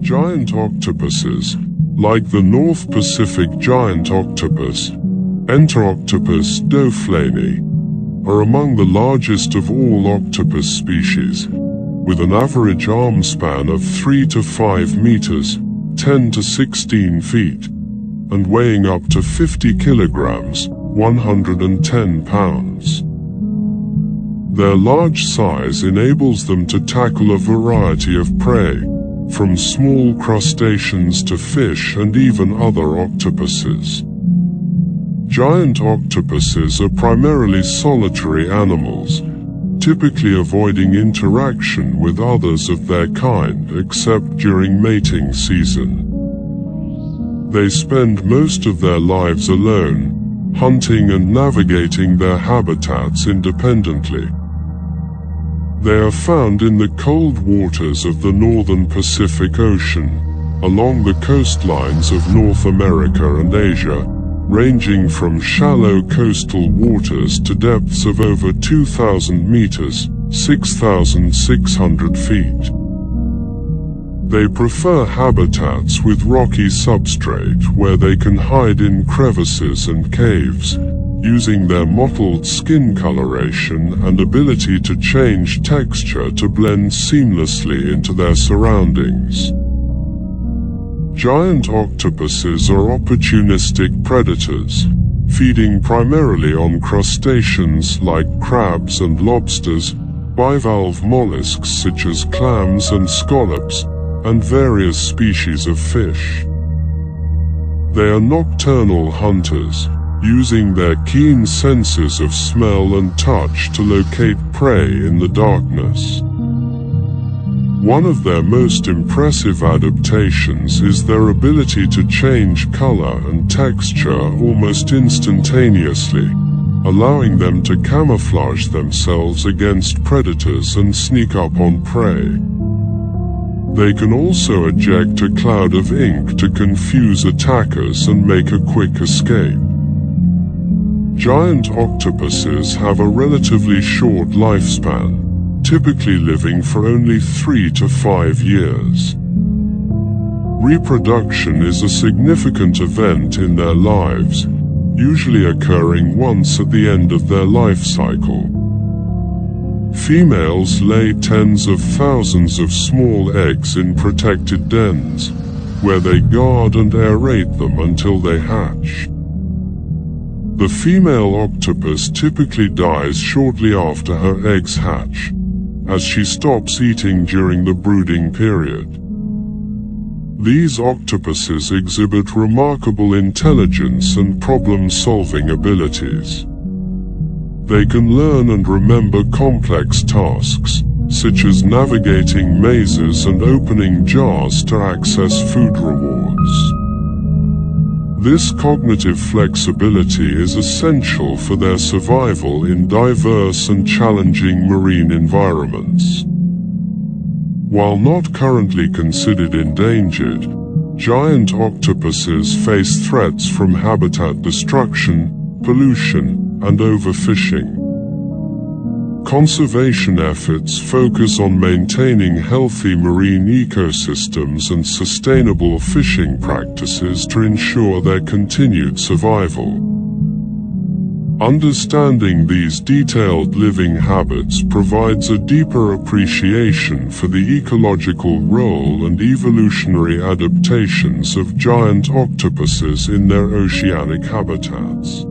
Giant octopuses, like the North Pacific giant octopus, Enteroctopus dofleini, are among the largest of all octopus species, with an average arm span of 3 to 5 meters, 10 to 16 feet, and weighing up to 50 kilograms, 110 pounds. Their large size enables them to tackle a variety of prey, from small crustaceans to fish and even other octopuses. Giant octopuses are primarily solitary animals, typically avoiding interaction with others of their kind except during mating season. They spend most of their lives alone, hunting and navigating their habitats independently. They are found in the cold waters of the northern Pacific Ocean, along the coastlines of North America and Asia, ranging from shallow coastal waters to depths of over 2,000 meters, 6,600 feet. They prefer habitats with rocky substrate where they can hide in crevices and caves, using their mottled skin coloration and ability to change texture to blend seamlessly into their surroundings. Giant octopuses are opportunistic predators, feeding primarily on crustaceans like crabs and lobsters, bivalve mollusks such as clams and scallops, and various species of fish. They are nocturnal hunters, using their keen senses of smell and touch to locate prey in the darkness. One of their most impressive adaptations is their ability to change color and texture almost instantaneously, allowing them to camouflage themselves against predators and sneak up on prey. They can also eject a cloud of ink to confuse attackers and make a quick escape. Giant octopuses have a relatively short lifespan, typically living for only 3 to 5 years. Reproduction is a significant event in their lives, usually occurring once at the end of their life cycle. Females lay tens of thousands of small eggs in protected dens, where they guard and aerate them until they hatch. The female octopus typically dies shortly after her eggs hatch, as she stops eating during the brooding period. These octopuses exhibit remarkable intelligence and problem-solving abilities. They can learn and remember complex tasks, such as navigating mazes and opening jars to access food rewards. This cognitive flexibility is essential for their survival in diverse and challenging marine environments. While not currently considered endangered, giant octopuses face threats from habitat destruction, pollution, and overfishing. Conservation efforts focus on maintaining healthy marine ecosystems and sustainable fishing practices to ensure their continued survival. Understanding these detailed living habits provides a deeper appreciation for the ecological role and evolutionary adaptations of giant octopuses in their oceanic habitats.